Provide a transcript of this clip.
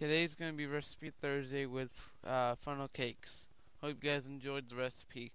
Today's going to be Recipe Thursday with uh, funnel cakes. Hope you guys enjoyed the recipe.